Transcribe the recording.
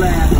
laugh.